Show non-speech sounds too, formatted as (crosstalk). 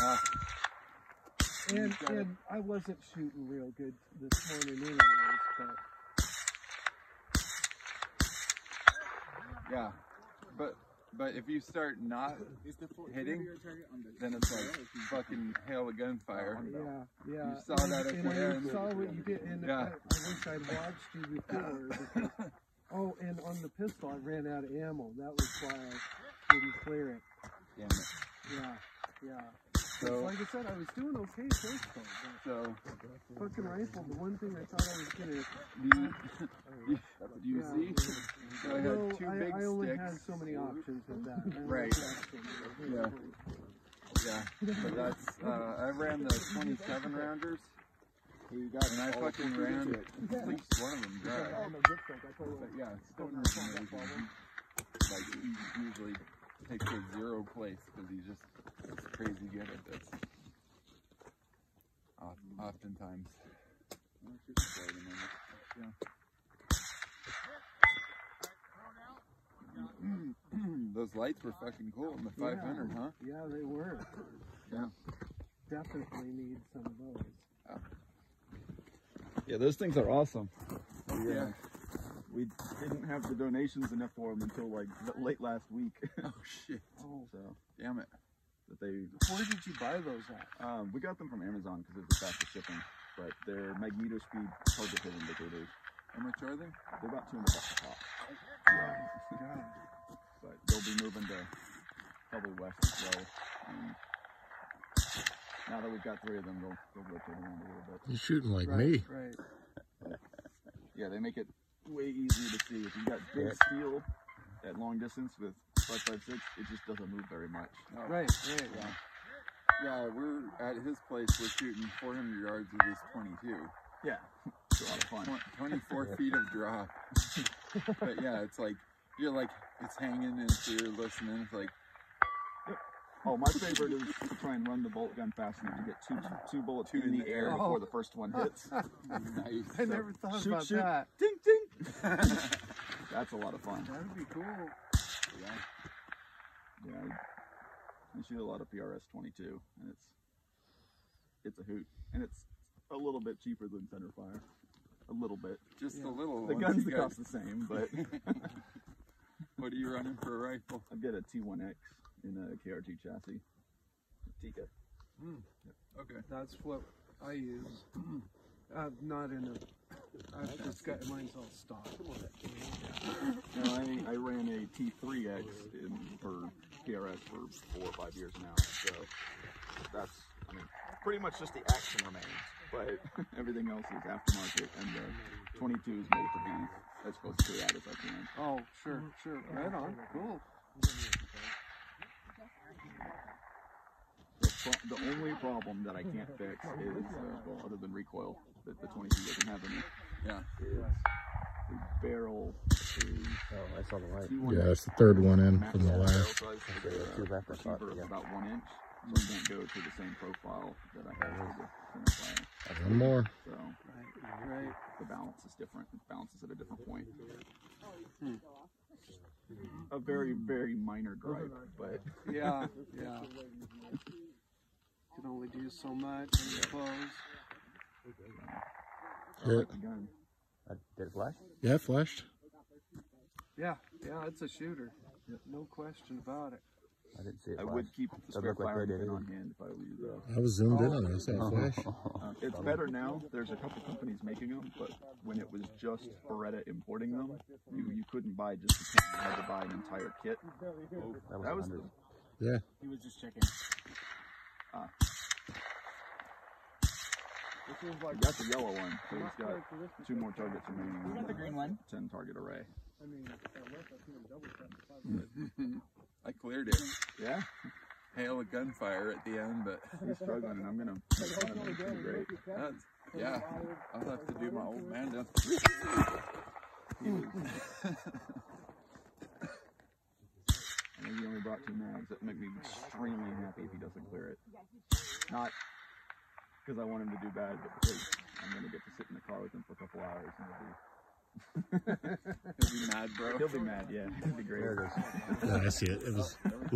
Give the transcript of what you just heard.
Uh, And and I wasn't shooting real good this morning, anyways. But yeah, but but if you start not hitting, then it's like fucking hail of gunfire. yeah, yeah. You saw and, that at and the I saw what you did, and Yeah. I, I wish I'd watched you before. (laughs) Oh, and on the pistol, I ran out of ammo. That was why I didn't clear it. Damn it. Yeah, yeah. So like I said, I was doing okay first though. so fucking rifle, the one thing I thought I was gonna. do you, (laughs) do you Yeah. see? So I No, had two I, big I only sticks. had so many options with that. I Right. had so many. Yeah. Yeah, but that's uh, I ran the 27 rounders, and I fucking ran at least one of them dry. But yeah, Stoner's amazing. He, like he usually takes a zero place because he's just crazy good at this. Oftentimes. Yeah. (clears throat) Those lights were fucking cool in the 500, huh? Yeah, they were. Yeah. Definitely need some of those. Yeah, those things are awesome. Yeah. We didn't have the donations enough for them until like late last week. (laughs) Oh shit. Oh, so Damn it. that they, where did you buy those at? um, we got them from Amazon because it was faster shipping. But they're MagnetoSpeed target hit indicators. How much are they? They're about 200 bucks a pop. God. But they'll be moving to probably west as well. And now that we've got three of them, they'll, they'll rotate around a little bit. You're shooting like right, me. Right. Yeah, they make it way easier to see. If you've got big steel at long distance with 556, it just doesn't move very much. Oh, Right, right. Yeah. Yeah, we're at his place. We're shooting 400 yards with his 22. Yeah, (laughs) it's a lot of fun. 24 (laughs) feet of drop. but yeah, it's like you're like it's hanging and so you're listening. It's like Oh, my favorite is to try and run the bolt gun fast enough to get two two bullets Two in the air Oh. before the first one oh. hits. nice. I never thought shoot, about shoot. that. ding ding. (laughs) That's a lot of fun. That'd be cool. Yeah. Yeah, I, I shoot a lot of PRS 22, and it's it's a hoot, and it's a little bit cheaper than center fire. A little bit. Just Yeah. a little. The guns you cost the same, but (laughs) What are you running for a rifle? I've got a T1X in a KRG chassis. Tikka. Okay. That's what I use. (clears throat) Uh, not in a. I've just got mine's all stock. No, I, I ran a T3X in, for PRS for four or five years now, so that's I mean pretty much just the action remains, but (laughs) everything else is aftermarket, and the 22 is made to be as close to that as I can. Oh, sure, sure. Right on. Cool. The, only problem that I can't fix is, uh, well, other than recoil, that the 22 doesn't have any, Yeah. is the barrel is Oh, I saw the light. Yeah, it's the third one in from the last. size for the, Yeah, uh, two left, I thought, receiver is yeah. about one inch, so I can't go to the same profile that I have for the center fire. One more. So Right, right. the balance is different. It balances at a different point. A very, very minor gripe, but Yeah, yeah. Can only do so much, I suppose. I the gun. Uh, did it flash? Yeah, it flashed. Yeah, yeah, it's a shooter. No question about it. I didn't see it I flash. would keep the Doesn't spare look like fire they did pin either. on hand if I were you though. I was zoomed in on it. I saw it flash. (laughs) Uh, it's better now. There's a couple companies making them, but when it was just Beretta importing them, you, you couldn't buy just a kit. You had to buy an entire kit. That was, That was the, Yeah. He was just checking. You got the yellow one, so it's got two more targets remaining. on the green one. Ten target array. (laughs) I cleared it. Yeah, Hail of gunfire at the end, but (laughs) he's struggling, and I'm gonna make fun of him. It's been great. that's yeah. I'll have to do my old man down. (laughs) I know he only brought two mags. That make me extremely happy if he doesn't clear it. Not because I want him to do bad, but because I'm gonna get to sit in the car with him for a couple hours and He'll be (laughs) mad, bro. he'll be, he'll be mad. Yeah, it'd be great. There it is. Yeah, I see it. It was oh, a little